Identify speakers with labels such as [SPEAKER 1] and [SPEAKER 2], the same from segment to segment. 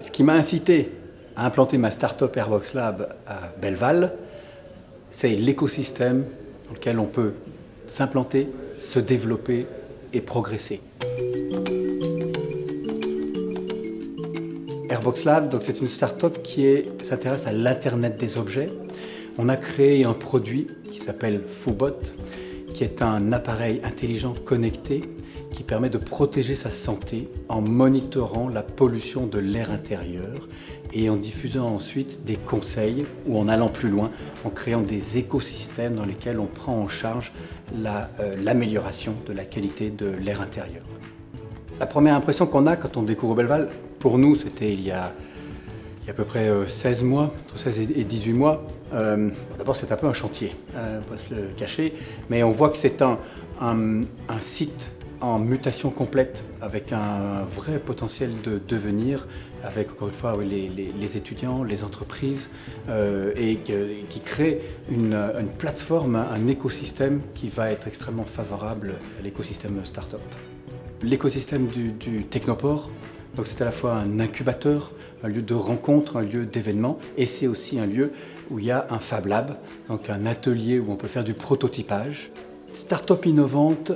[SPEAKER 1] Ce qui m'a incité à implanter ma start-up Airbox Lab à Belleval, c'est l'écosystème dans lequel on peut s'implanter, se développer et progresser. Airbox Lab, c'est une start-up qui s'intéresse à l'Internet des objets. On a créé un produit qui s'appelle Foobot, qui est un appareil intelligent connecté qui permet de protéger sa santé en monitorant la pollution de l'air intérieur et en diffusant ensuite des conseils ou en allant plus loin, en créant des écosystèmes dans lesquels on prend en charge euh, l'amélioration de la qualité de l'air intérieur. La première impression qu'on a quand on découvre Belleval, pour nous, c'était il y a il y a à peu près 16 euh, mois, entre 16 et 18 mois. Euh, d'abord, c'est un peu un chantier, on va se le cacher, mais on voit que c'est un, un, site en mutation complète, avec un vrai potentiel de devenir, avec encore une fois les, étudiants, les entreprises, euh, et qui crée une, plateforme, un écosystème qui va être extrêmement favorable à l'écosystème start-up. L'écosystème du, du, Technoport, c'est à la fois un incubateur, un lieu de rencontre, un lieu d'événement, et c'est aussi un lieu où il y a un Fab Lab, donc un atelier où on peut faire du prototypage. Start-up innovante,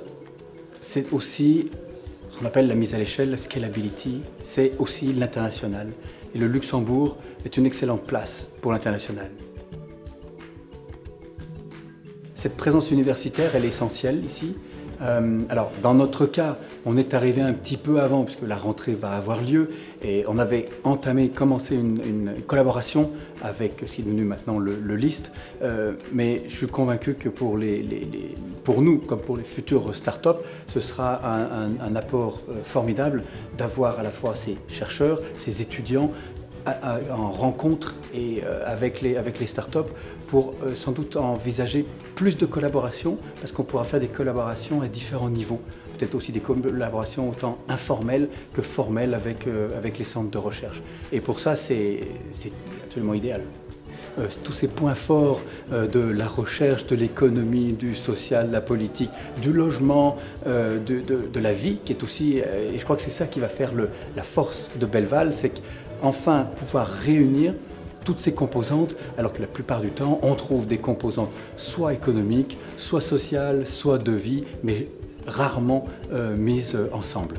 [SPEAKER 1] c'est aussi ce qu'on appelle la mise à l'échelle, la scalability, c'est aussi l'international. Et le Luxembourg est une excellente place pour l'international. Cette présence universitaire, elle est essentielle ici. Euh, alors, dans notre cas, on est arrivé un petit peu avant, puisque la rentrée va avoir lieu, et on avait entamé, commencé une, collaboration avec ce qui est devenu maintenant le, LIST. Euh, mais je suis convaincu que pour, nous, comme pour les futures startups, ce sera un, apport euh, formidable d'avoir à la fois ces chercheurs, ces étudiants, en rencontre et avec les, avec les startups pour sans doute envisager plus de collaborations parce qu'on pourra faire des collaborations à différents niveaux peut-être aussi des collaborations autant informelles que formelles avec, euh, avec les centres de recherche. Et pour ça, c'est absolument idéal. Euh, tous ces points forts euh, de la recherche, de l'économie, du social, de la politique, du logement, de, de, la vie, qui est aussi, et je crois que c'est ça qui va faire le, la force de Belleval, c'est qu'enfin pouvoir réunir toutes ces composantes, alors que la plupart du temps, on trouve des composantes soit économiques, soit sociales, soit de vie, mais rarement euh, mises ensemble.